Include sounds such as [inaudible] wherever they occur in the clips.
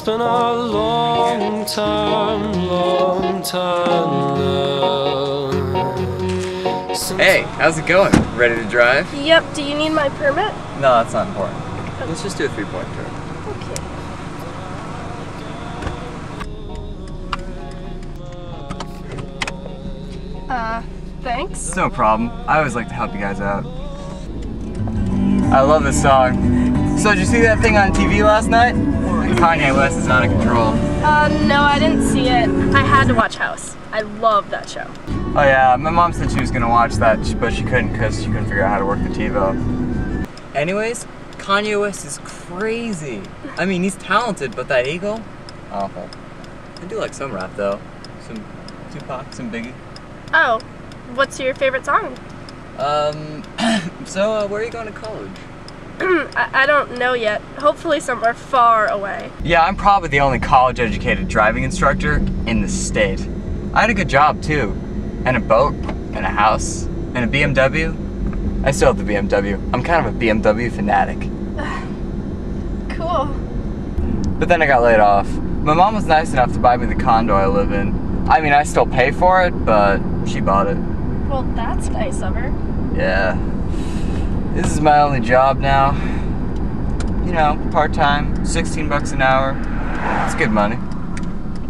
been a long time, long time now. Hey, how's it going? Ready to drive? Yep, do you need my permit? No, that's not important. Let's just do a three-point turn. Okay. Uh, thanks. It's no problem. I always like to help you guys out. I love this song. So did you see that thing on TV last night? Kanye West is out of control. Uh, no, I didn't see it. I had to watch House. I love that show. Oh yeah, my mom said she was gonna watch that, but she couldn't because she couldn't figure out how to work the TiVo. Anyways, Kanye West is crazy. I mean, he's talented, but that ego, awful. I do like some rap though. Some Tupac, some Biggie. Oh, what's your favorite song? Um, [coughs] so uh, where are you going to college? [clears throat] I, I don't know yet. Hopefully somewhere far away. Yeah, I'm probably the only college educated driving instructor in the state. I had a good job too, and a boat, and a house, and a BMW. I still have the BMW. I'm kind of a BMW fanatic. [sighs] Cool. But then I got laid off. My mom was nice enough to buy me the condo I live in. I mean, I still pay for it, but she bought it. Well, that's nice of her. Yeah. This is my only job now. You know, part time, 16 bucks an hour. It's good money.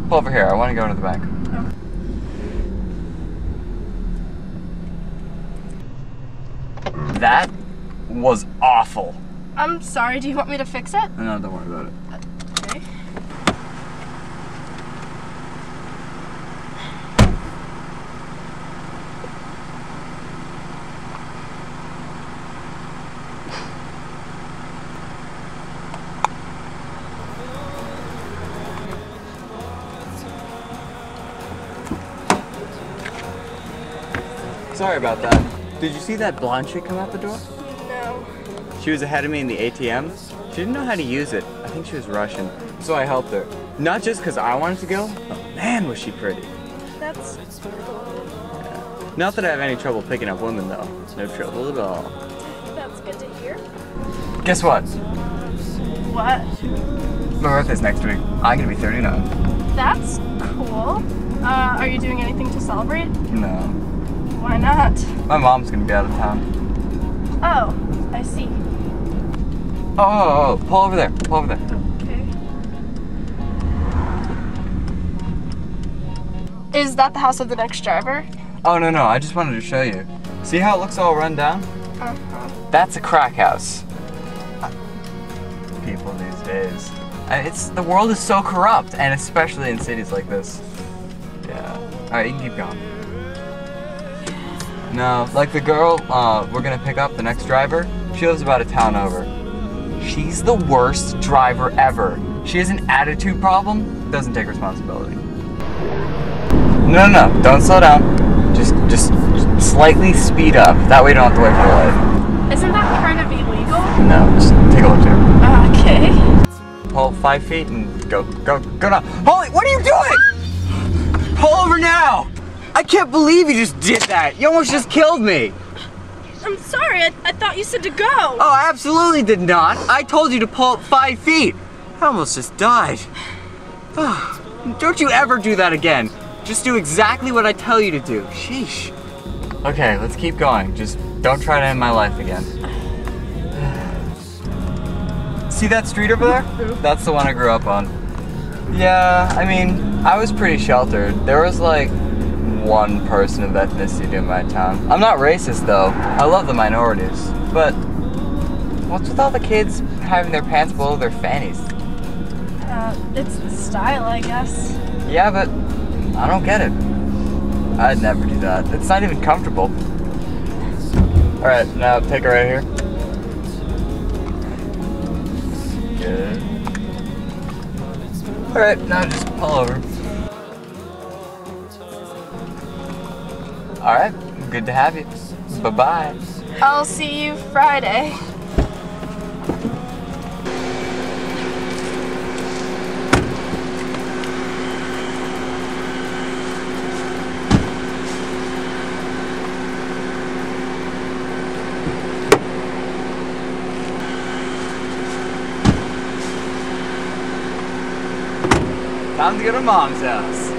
Pull over here, I want to go into the bank. That was awful. I'm sorry, do you want me to fix it? No, don't worry about it. Sorry about that. Did you see that blonde chick come out the door? No. She was ahead of me in the ATM. She didn't know how to use it. I think she was Russian. So I helped her. Not just because I wanted to go, but man, was she pretty. That's cool. Not that I have any trouble picking up women, though. No trouble at all. That's good to hear. Guess what? What? My birthday's next week. I'm gonna be 39. That's cool. Uh, are you doing anything to celebrate? No. Not? My mom's gonna be out of town. Oh, I see. Oh, oh, oh, pull over there. Pull over there. Okay. Is that the house of the next driver? Oh, no, no. I just wanted to show you. See how it looks all run down? Uh-huh. That's a crack house. People these days. Uh, It's the world is so corrupt, and especially in cities like this. Yeah. All right, you can keep going. No, like the girl uh, we're gonna pick up, the next driver. She lives about a town over. She's the worst driver ever. She has an attitude problem. Doesn't take responsibility. No, no, no. Don't slow down. Just, just slightly speed up. That way you don't have to wait for the light. Isn't that kind of illegal? No, just take a look there. Okay. Pull five feet and go, go, go now. Holy, what are you doing? Pull over now! I can't believe you just did that. You almost just killed me. I'm sorry, I, I thought you said to go. Oh, I absolutely did not. I told you to pull five feet. I almost just died. Ah, don't you ever do that again. Just do exactly what I tell you to do. Sheesh. Okay, let's keep going. Just don't try to end my life again. [sighs] See that street over there? That's the one I grew up on. Yeah, I mean, I was pretty sheltered. There was like one person of ethnicity in my town. I'm not racist though. I love the minorities. But what's with all the kids having their pants below their fannies? Uh, it's the style, I guess. Yeah, but I don't get it. I'd never do that. It's not even comfortable. Alright, now take her right here. Good. Alright, now just pull over. All right. Good to have you. Bye bye. I'll see you Friday. Time to go to mom's house.